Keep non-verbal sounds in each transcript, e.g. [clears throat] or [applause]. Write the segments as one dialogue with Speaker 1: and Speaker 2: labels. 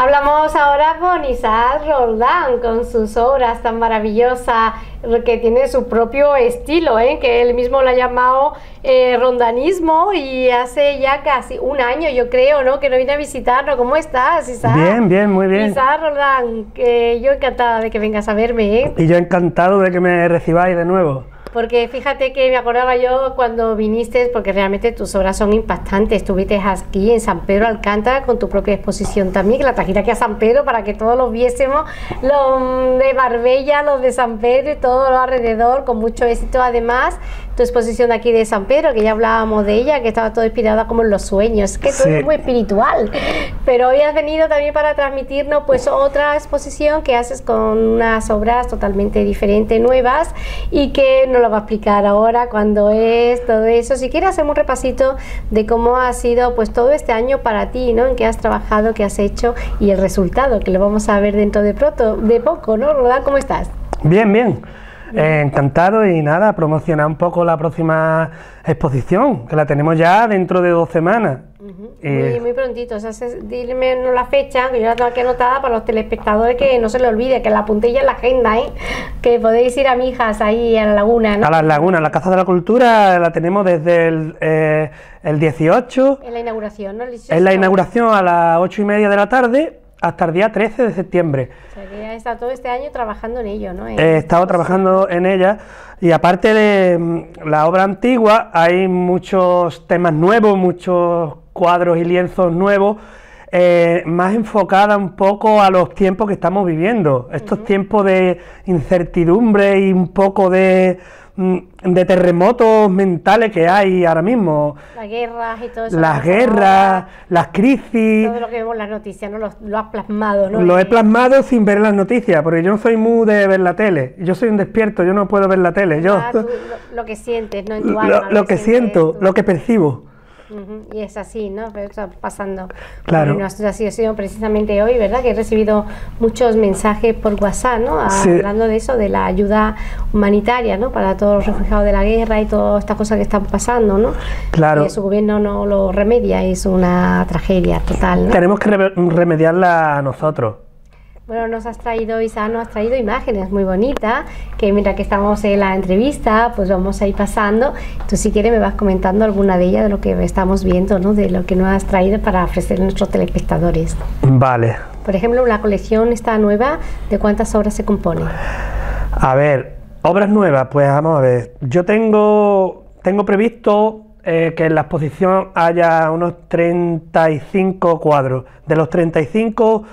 Speaker 1: Hablamos ahora con Isaac Roldán, con sus obras tan maravillosas, que tiene su propio estilo, ¿eh? que él mismo lo ha llamado eh, rondanismo y hace ya casi un año, yo creo, ¿no? que no viene a visitarnos. ¿Cómo estás, Isaac?
Speaker 2: Bien, bien, muy bien.
Speaker 1: Isaac Roldán, que yo encantada de que vengas a verme. ¿eh?
Speaker 2: Y yo encantado de que me recibáis de nuevo.
Speaker 1: Porque fíjate que me acordaba yo cuando viniste, porque realmente tus obras son impactantes. Estuviste aquí en San Pedro Alcántara con tu propia exposición también, la trajiste aquí a San Pedro para que todos los viésemos, los de Marbella, los de San Pedro y todo lo alrededor, con mucho éxito. Además, tu exposición aquí de San Pedro, que ya hablábamos de ella, que estaba todo inspirada como en los sueños, que todo es muy espiritual. Pero hoy has venido también para transmitirnos pues otra exposición que haces con unas obras totalmente diferentes, nuevas, y que nos lo va a explicar ahora cuando es todo eso. Si quieres hacer un repasito de cómo ha sido pues todo este año para ti, ¿no? En qué has trabajado, qué has hecho y el resultado, que lo vamos a ver dentro de pronto, de poco, ¿no? Rodán, ¿cómo estás?
Speaker 2: Bien, bien. Eh, encantado y nada, promocionar un poco la próxima exposición, que la tenemos ya dentro de dos semanas.
Speaker 1: muy, muy prontito, o sea, dime la fecha, que yo la tengo aquí anotada para los telespectadores que no se le olvide, que la apunté ya en la agenda, ¿eh? que podéis ir a Mijas ahí a la laguna. ¿no?
Speaker 2: A la laguna, la Casa de la Cultura la tenemos desde el, eh, el 18.
Speaker 1: En la inauguración, ¿no?
Speaker 2: en la inauguración a las 8 y media de la tarde hasta el día 13 de septiembre.
Speaker 1: O sea que ya está todo este año trabajando en ello, ¿no?
Speaker 2: He estado trabajando en ella y aparte de mm, la obra antigua hay muchos temas nuevos, muchos cuadros y lienzos nuevos, eh, más enfocada un poco a los tiempos que estamos viviendo, estos tiempos de incertidumbre y un poco de de terremotos mentales que hay ahora mismo.
Speaker 1: Las guerras y todo eso.
Speaker 2: Las guerras, las crisis.
Speaker 1: Todo lo que vemos en las noticias, ¿no? Lo, lo has plasmado, ¿no?
Speaker 2: Lo he plasmado sin ver las noticias, porque yo no soy muy de ver la tele. Yo soy un despierto, yo no puedo ver la tele. Yo,
Speaker 1: ah, lo, que sientes, ¿no? En tu
Speaker 2: alma, lo, que, siento, lo que percibo.
Speaker 1: Y es así, ¿no? Pero está pasando
Speaker 2: claro.
Speaker 1: en nuestra situación precisamente hoy, ¿verdad? Que he recibido muchos mensajes por WhatsApp, ¿no? Hablando de eso, de la ayuda humanitaria, ¿no? Para todos los refugiados de la guerra y todas estas cosas que están pasando, ¿no?
Speaker 2: Claro.
Speaker 1: Que su gobierno no lo remedia, es una tragedia total.
Speaker 2: Tenemos que remediarla nosotros.
Speaker 1: Bueno, nos has traído, Isa, nos has traído imágenes muy bonitas, que mientras que estamos en la entrevista, pues vamos a ir pasando. Tú si quieres me vas comentando alguna de ellas, de lo que estamos viendo, ¿no? De lo que nos has traído para ofrecer a nuestros telespectadores.
Speaker 2: Vale.
Speaker 1: Por ejemplo, la colección esta nueva, ¿de cuántas obras se compone?
Speaker 2: A ver, obras nuevas, pues vamos a ver. Yo tengo, tengo previsto eh, que en la exposición haya unos 35 cuadros. De los 35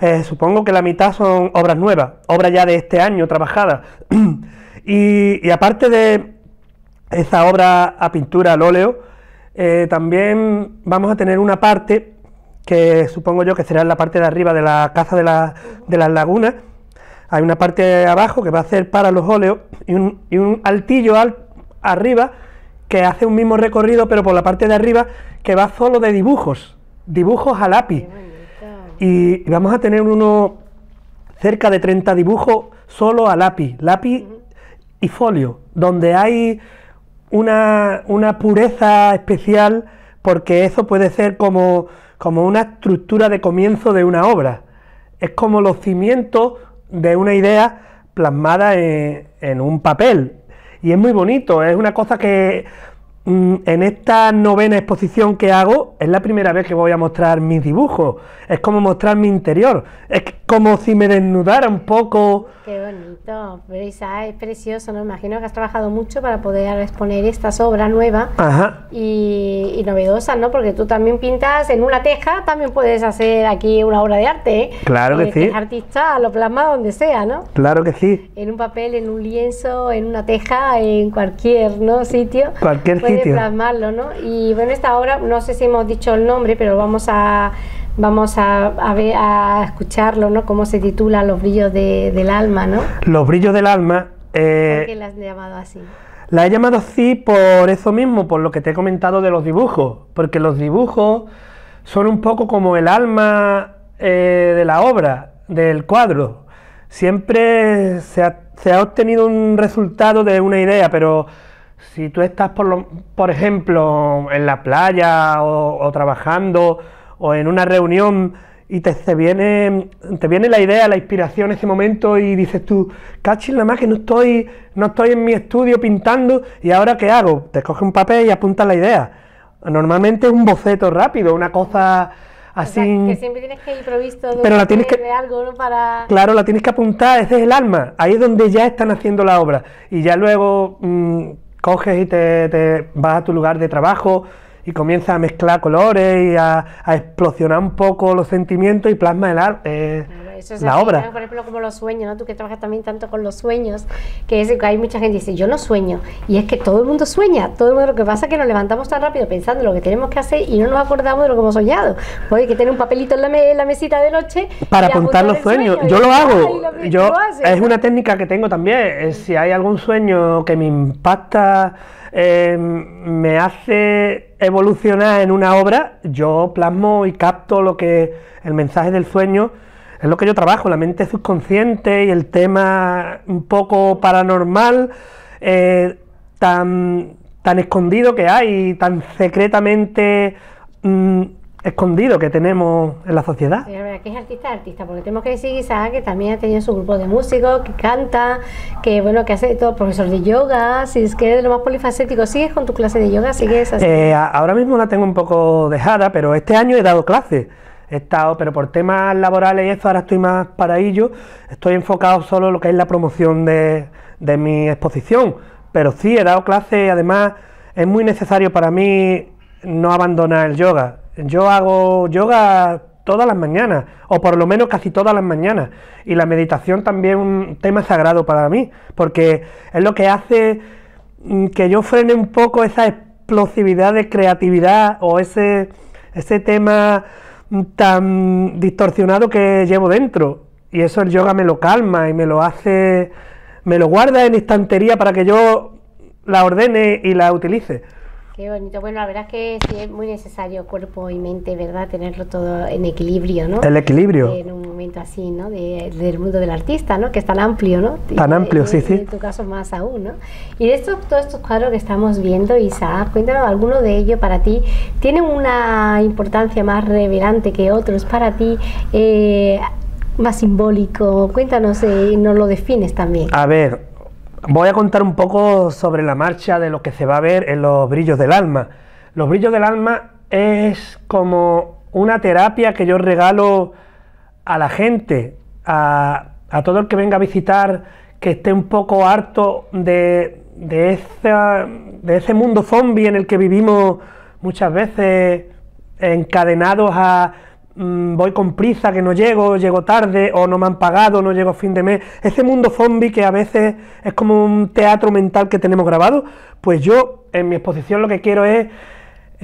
Speaker 2: eh, supongo que la mitad son obras nuevas, obras ya de este año trabajadas. [clears throat] y, aparte de esa obra a pintura al óleo, eh, también vamos a tener una parte que supongo yo que será la parte de arriba de la casa de, las lagunas. Hay una parte abajo que va a ser para los óleos y un, altillo arriba que hace un mismo recorrido, pero por la parte de arriba que va solo de dibujos, dibujos a lápiz y vamos a tener uno cerca de 30 dibujos solo a lápiz, lápiz y folio, donde hay una, pureza especial porque eso puede ser como, como una estructura de comienzo de una obra. Es como los cimientos de una idea plasmada en, un papel. Y es muy bonito, es una cosa que en esta novena exposición que hago es la primera vez que voy a mostrar mis dibujos. Es como mostrar mi interior. Es como si me desnudara un poco.
Speaker 1: Qué bonito, Brisa, es precioso. ¿no? Imagino que has trabajado mucho para poder exponer estas obras nuevas Y, novedosas, ¿no? Porque tú también pintas en una teja, también puedes hacer aquí una obra de arte. ¿eh?
Speaker 2: Claro que sí.
Speaker 1: artista lo plasma donde sea, ¿no?
Speaker 2: Claro que sí.
Speaker 1: En un papel, en un lienzo, en una teja, en cualquier ¿no? sitio.
Speaker 2: Cualquier sitio
Speaker 1: plasmarlo, ¿no? Y bueno, esta obra, no sé si hemos dicho el nombre, pero vamos a vamos a, ver, a escucharlo, ¿no? Cómo se titula Los brillos del alma, ¿no?
Speaker 2: Los brillos del alma.
Speaker 1: Eh, ¿Por qué la has llamado así?
Speaker 2: La he llamado así por eso mismo, por lo que te he comentado de los dibujos, porque los dibujos son un poco como el alma eh, de la obra, del cuadro. Siempre se ha, se ha obtenido un resultado de una idea, pero si tú estás, por, por ejemplo, en la playa o, trabajando o en una reunión y te, te, viene, te viene la idea, la inspiración en ese momento y dices tú, cachis nada más que no estoy, no estoy en mi estudio pintando y ahora qué hago? Te coges un papel y apuntas la idea. Normalmente es un boceto rápido, una cosa así.
Speaker 1: que siempre tienes que ir provisto de,
Speaker 2: pero la tienes que,
Speaker 1: algo, ¿no? Para...
Speaker 2: Claro, la tienes que apuntar, ese es el alma, ahí es donde ya están haciendo la obra. Y ya luego mmm, coges y te, te vas a tu lugar de trabajo y comienza a mezclar colores y a, a explosionar un poco los sentimientos y plasma el arte.
Speaker 1: Eso es
Speaker 2: la obra.
Speaker 1: Por ejemplo, como los sueños, ¿no? Tú que trabajas también tanto con los sueños, que es que hay mucha gente que dice, yo no sueño. Y es que todo el mundo sueña, todo el mundo, lo que pasa es que nos levantamos tan rápido pensando en lo que tenemos que hacer y no nos acordamos de lo que hemos soñado. Pues hay que tener un papelito en la, me- en la mesita de noche.
Speaker 2: Para apuntar los sueños.
Speaker 1: sueño,
Speaker 2: Yo lo hago.
Speaker 1: lo
Speaker 2: Yo, es una técnica que tengo también. Eh, Si hay algún sueño que me impacta, eh, me hace evolucionar en una obra, yo plasmo y capto lo que el mensaje del sueño es lo que yo trabajo, la mente subconsciente y el tema un poco paranormal, eh, tan, tan escondido que hay, tan secretamente mm, escondido que tenemos en la sociedad.
Speaker 1: La verdad que es artista, artista, porque tenemos que decir quizás que también ha tenido su grupo de músicos, que canta, que bueno, que hace todo, profesor de yoga, si es que eres de lo más polifacético, ¿sigues con tu clase de yoga? ¿Sigues así?
Speaker 2: Eh, ahora mismo la tengo un poco dejada, pero este año he dado clases. He estado, pero por temas laborales y eso, ahora estoy más para ello. Estoy enfocado solo en lo que es la promoción de, de mi exposición. Pero sí, he dado clases además es muy necesario para mí no abandonar el yoga. Yo hago yoga todas las mañanas, o por lo menos casi todas las mañanas. Y la meditación también es un tema sagrado para mí, porque es lo que hace mm, que yo frene un poco esa explosividad de creatividad o ese, ese tema tan distorsionado que llevo dentro. Y eso el yoga me lo calma y me lo hace, me lo guarda en estantería para que yo la ordene y la utilice.
Speaker 1: Qué bonito. Bueno, la verdad es que sí es muy necesario cuerpo y mente, ¿verdad? Tenerlo todo en equilibrio, ¿no?
Speaker 2: El equilibrio.
Speaker 1: En un momento así, ¿no? De- del mundo del artista, ¿no? Que es tan amplio, ¿no?
Speaker 2: Tan
Speaker 1: Y-
Speaker 2: amplio, sí,
Speaker 1: y
Speaker 2: sí.
Speaker 1: En tu caso más aún, ¿no? Y de estos, todos estos cuadros que estamos viendo, Isaac, cuéntanos, ¿alguno de ellos para ti tiene una importancia más revelante que otros? Para ti, eh, más simbólico. Cuéntanos eh, nos lo defines también.
Speaker 2: A ver, voy a contar un poco sobre la marcha de lo que se va a ver en los brillos del alma. Los brillos del alma es como una terapia que yo regalo a la gente, a, todo el que venga a visitar, que esté un poco harto de, de, de ese mundo zombie en el que vivimos muchas veces encadenados a mm, voy con prisa, que no llego, llego tarde, o no me han pagado, no llego a fin de mes. Ese mundo zombie que a veces es como un teatro mental que tenemos grabado, pues yo en mi exposición lo que quiero es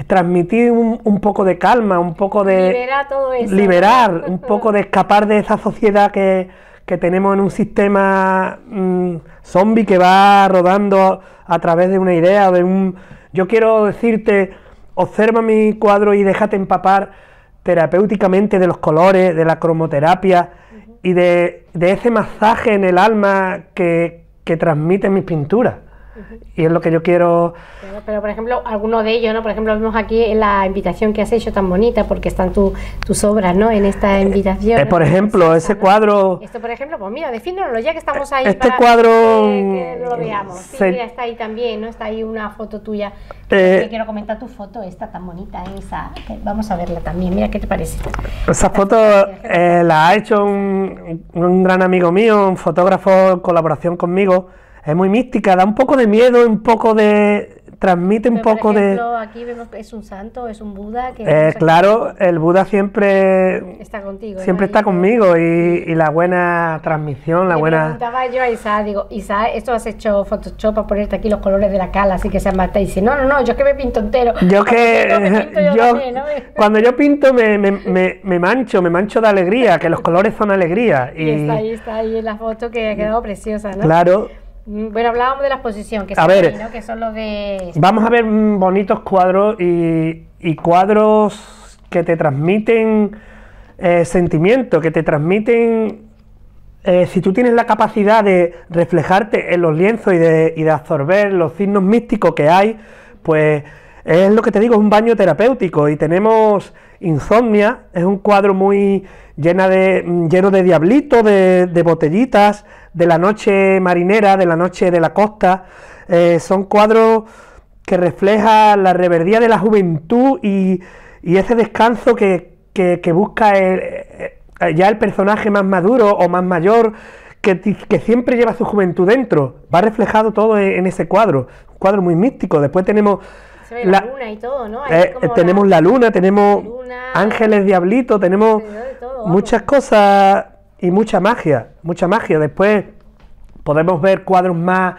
Speaker 2: transmitir un, un poco de calma, un poco de
Speaker 1: Libera todo eso.
Speaker 2: liberar, un poco de escapar de esa sociedad que, que tenemos en un sistema mm, zombie que va rodando a través de una idea de un... Yo quiero decirte, observa mi cuadro y déjate empapar terapéuticamente de los colores, de la cromoterapia y de, de ese masaje en el alma que, que transmiten mis pinturas. Y es lo que yo quiero...
Speaker 1: Pero por ejemplo, alguno de ellos, ¿no? Por ejemplo, vemos aquí la invitación que has hecho tan bonita, porque están tu- tus obras, ¿no? En esta invitación.
Speaker 2: eh, por ejemplo, ese cuadro...
Speaker 1: Esto, por ejemplo, pues mira, defíndelo ya que estamos ahí.
Speaker 2: Este
Speaker 1: para
Speaker 2: cuadro,
Speaker 1: Que, que lo veamos. Sí,
Speaker 2: se-
Speaker 1: mira, está ahí también, ¿no? Está ahí una foto tuya.
Speaker 2: Eh,
Speaker 1: quiero comentar tu foto, esta tan bonita, esa. Vamos a verla también. Mira, ¿qué te parece?
Speaker 2: Esa foto eh, la ha hecho un, un gran amigo mío, un fotógrafo en colaboración conmigo. Es muy mística, da un poco de miedo, un poco de... transmite un
Speaker 1: Pero, por
Speaker 2: poco de...
Speaker 1: ejemplo, Aquí vemos que es un santo, es un Buda. Que
Speaker 2: Eh, claro, el Buda siempre,
Speaker 1: Está contigo. ¿no?
Speaker 2: siempre
Speaker 1: Ahí,
Speaker 2: está
Speaker 1: ¿no?
Speaker 2: conmigo y, y la buena transmisión, la
Speaker 1: Le
Speaker 2: buena...
Speaker 1: preguntaba yo a Isa, digo, Isa, esto has hecho Photoshop para ponerte aquí los colores de la cala, así que se mata. Y dice, no, no, no, yo es que me pinto entero.
Speaker 2: Yo que
Speaker 1: pinto yo
Speaker 2: yo,
Speaker 1: también, ¿no? [laughs]
Speaker 2: cuando yo pinto me, me, me, me mancho, me mancho de alegría, que los colores son alegría.
Speaker 1: Y está ahí, está ahí en la foto que ha quedado preciosa, ¿no?
Speaker 2: claro,
Speaker 1: Mm, Bueno, hablábamos de la exposición, que,
Speaker 2: A ver.
Speaker 1: ahí, ¿no? que son los de...
Speaker 2: Vamos a ver mm, bonitos cuadros y, y cuadros que te transmiten eh, sentimiento, que te transmiten, eh, si tú tienes la capacidad de reflejarte en los lienzos y de, y de absorber los signos místicos que hay, pues es lo que te digo, es un baño terapéutico y tenemos Insomnia, es un cuadro muy llena de, lleno de diablitos, de, botellitas, de la noche marinera, de la noche de la costa. Eh, son cuadros que reflejan la reverdía de la juventud y, ese descanso que, busca ya el personaje más maduro o más mayor, que, siempre lleva su juventud dentro. Va reflejado todo en, ese cuadro, un cuadro muy místico. Después tenemos...
Speaker 1: la, luna y todo, ¿no?
Speaker 2: Eh, tenemos la, luna, tenemos ángeles, diablitos, tenemos muchas cosas y mucha magia, mucha magia. Después podemos ver cuadros más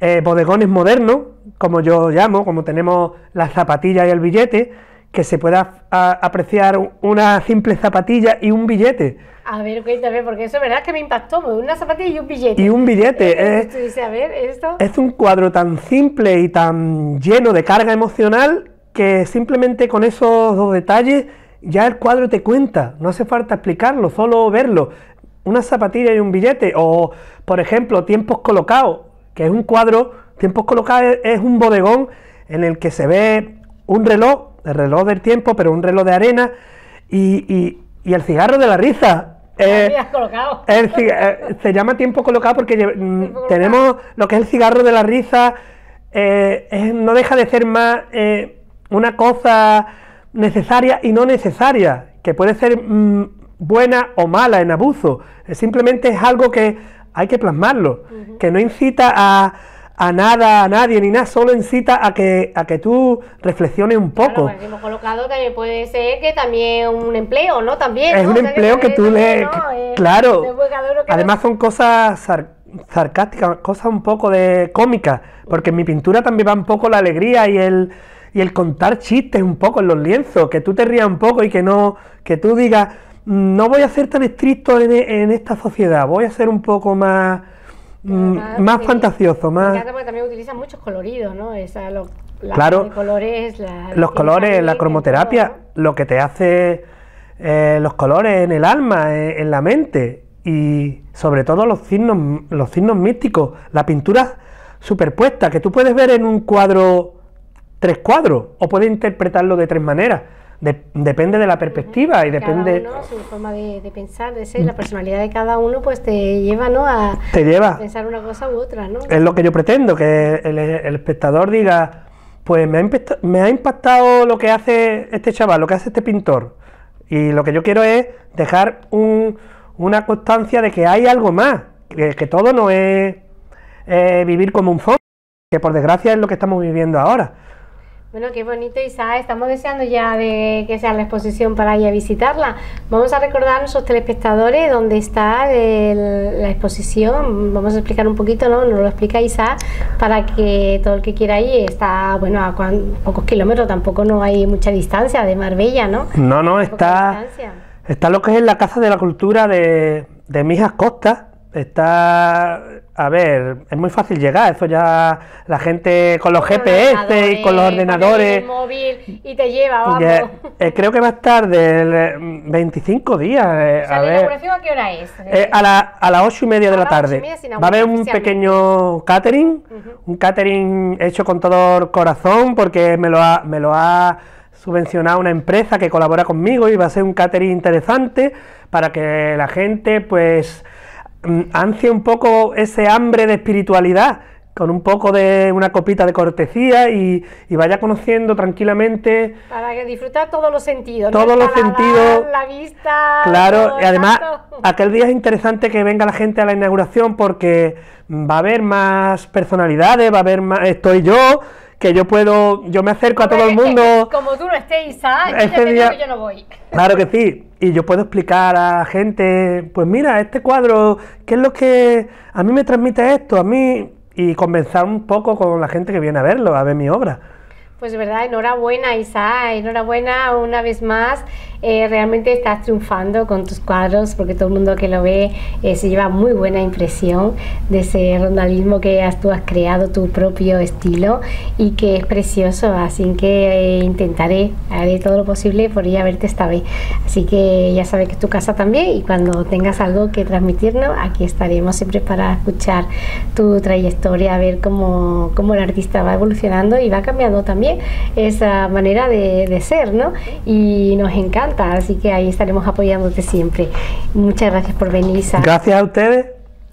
Speaker 2: eh, bodegones modernos, como yo llamo, como tenemos la zapatilla y el billete, que se pueda apreciar una simple zapatilla y un billete.
Speaker 1: A ver, cuéntame, porque eso es verdad que me impactó, una zapatilla y un billete.
Speaker 2: Y un billete. [laughs]
Speaker 1: es, a ver, esto...
Speaker 2: es un cuadro tan simple y tan lleno de carga emocional que simplemente con esos dos detalles ya el cuadro te cuenta, no hace falta explicarlo, solo verlo. Una zapatilla y un billete, o por ejemplo, Tiempos Colocados, que es un cuadro, Tiempos Colocados es un bodegón en el que se ve un reloj, el reloj del tiempo, pero un reloj de arena, y, el cigarro de la risa.
Speaker 1: Eh,
Speaker 2: eh, se llama tiempo colocado porque mm, tenemos lo que es el cigarro de la risa, eh, no deja de ser más una cosa necesaria y no necesaria, que puede ser mm, buena o mala en abuso. Simplemente es algo que hay que plasmarlo, que no incita a, a, nada, a nadie ni nada, solo incita a que, a que tú reflexiones un poco.
Speaker 1: Claro, hemos colocado también puede ser que también un empleo, ¿no? También.
Speaker 2: Es un empleo que, tú le... Eh, claro. Además son cosas sarcásticas, cosas un poco de cómicas, porque en mi pintura también va un poco la alegría y el y el contar chistes un poco en los lienzos, que tú te rías un poco y que no, que tú digas, mm, no voy a ser tan estricto en, esta sociedad, voy a ser un poco más, mm, más fantasioso, más...
Speaker 1: también utilizan muchos coloridos, ¿no? Esa, lo,
Speaker 2: claro,
Speaker 1: colores,
Speaker 2: los colores, la cromoterapia, lo que te hace eh, los colores en el alma, eh, en la mente y sobre todo los signos, los signos místicos, la pintura superpuesta que tú puedes ver en un cuadro tres cuadros o puede interpretarlo de tres maneras. depende de la perspectiva y depende...
Speaker 1: Cada su forma de, pensar, de ser, la personalidad de cada uno pues te lleva ¿no? a,
Speaker 2: te lleva.
Speaker 1: pensar una cosa u otra. ¿no?
Speaker 2: Es lo que yo pretendo, que el, espectador diga, pues me ha, me ha impactado lo que hace este chaval, lo que hace este pintor. Y lo que yo quiero es dejar un, una constancia de que hay algo más, que, todo no es vivir como un fondo, que por desgracia es lo que estamos viviendo ahora.
Speaker 1: Bueno, qué bonito, Isa. Estamos deseando ya de que sea la exposición para ir a visitarla. Vamos a recordar a nuestros telespectadores dónde está la exposición. Vamos a explicar un poquito, ¿no? Nos lo explica Isa para que todo el que quiera ir está, bueno, a pocos kilómetros, tampoco no hay mucha distancia de Marbella, ¿no?
Speaker 2: No, no, está, está lo que es la Casa de la Cultura de, de Mijas Costa. Está a ver, es muy fácil llegar, eso ya la gente con los GPS y con los ordenadores.
Speaker 1: El móvil y te lleva, vamos.
Speaker 2: Eh, creo que va a estar del 25 eh, días.
Speaker 1: Eh, a ¿La inauguración a qué hora es?
Speaker 2: a, la, a las 8 y media de la tarde. Va a haber un pequeño catering, un catering hecho con todo el corazón porque me lo ha, me lo ha subvencionado una empresa que colabora conmigo y va a ser un catering interesante para que la gente pues ansia un poco ese hambre de espiritualidad, con un poco de una copita de cortesía y, vaya conociendo tranquilamente.
Speaker 1: Para que disfrutar todos los sentidos.
Speaker 2: Todos los sentidos.
Speaker 1: La vista.
Speaker 2: Claro, y además aquel día es interesante que venga la gente a la inauguración porque va a haber más personalidades, va a haber más. Estoy yo, que yo puedo, yo me acerco a todo el mundo.
Speaker 1: Como tú no estés, Ese día, yo no voy.
Speaker 2: Claro que sí, y yo puedo explicar a la gente, pues mira, este cuadro, ¿qué es lo que a mí me transmite esto? A mí, y convencer un poco con la gente que viene a verlo, a ver mi obra.
Speaker 1: Pues verdad, enhorabuena Isa, enhorabuena una vez más. Eh, realmente estás triunfando con tus cuadros porque todo el mundo que lo ve eh, se lleva muy buena impresión de ese rondalismo que has, tú has creado tu propio estilo y que es precioso. Así que eh, intentaré, haré todo lo posible por ir a verte esta vez. Así que ya sabes que es tu casa también y cuando tengas algo que transmitirnos, aquí estaremos siempre para escuchar tu trayectoria, a ver cómo, cómo el artista va evolucionando y va cambiando también esa manera de, de ser, ¿no? Y nos encanta, así que ahí estaremos apoyándote siempre. Muchas gracias por venir, Isa.
Speaker 2: Gracias a ustedes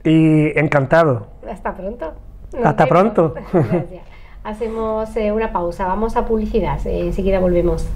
Speaker 2: y encantado.
Speaker 1: Hasta pronto. Nos
Speaker 2: Hasta
Speaker 1: vemos.
Speaker 2: pronto. [laughs]
Speaker 1: Gracias. Hacemos eh, una pausa, vamos a publicidad, eh, enseguida volvemos.